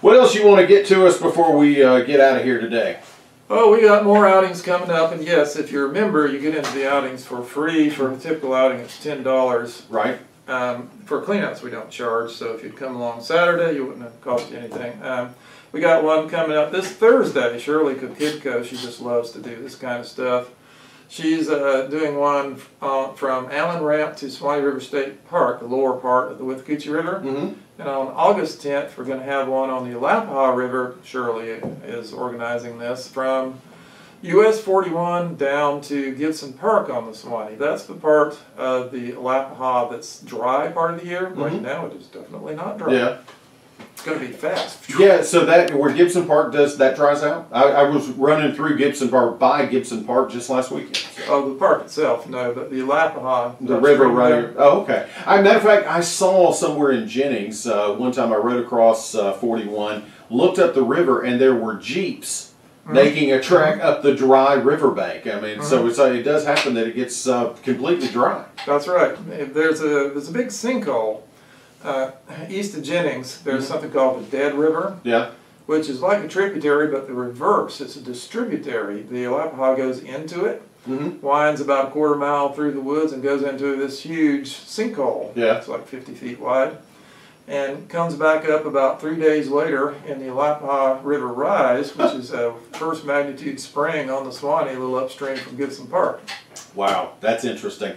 What else you want to get to us before we uh, get out of here today? Oh, we got more outings coming up, and yes, if you're a member, you get into the outings for free. For a typical outing, it's ten dollars. Right? Um, for cleanouts, we don't charge, so if you'd come along Saturday, you wouldn't have cost you anything. Um, we got one coming up this Thursday. Shirley Kokidko, she just loves to do this kind of stuff. She's uh, doing one uh, from Allen Ramp to Suwannee River State Park, the lower part of the Withlacoochee River. Mm-hmm. And on August 10th, we're going to have one on the Alapaha River. Shirley is organizing this from US 41 down to Gibson Park on the Suwannee. That's the part of the Alapaha that's dry part of the year. Right Mhm. now, it is definitely not dry. Yeah. Going to be fast. Yeah, so that where Gibson Park does that dries out. I, I was running through Gibson Park by Gibson Park just last weekend. Oh, the park itself, no, but the Alapaha. The river right. Oh, okay. I, matter of fact, I saw somewhere in Jennings uh, one time. I rode across uh, 41, looked up the river, and there were jeeps Mhm. making a trek up the dry riverbank. I mean, so Mhm. it's, uh, it does happen that it gets uh, completely dry. That's right. There's a there's a big sinkhole uh, east of Jennings. There's Mhm. something called the Dead River. Yeah. which is like a tributary, but the reverse. It's a distributary. The Alapaha goes into it, Mm-hmm. winds about a quarter mile through the woods, and goes into this huge sinkhole. Yeah. It's like 50 feet wide. And comes back up about three days later in the Alapaha River Rise, which is a first magnitude spring on the Suwannee, a little upstream from Gibson Park. Wow, that's interesting.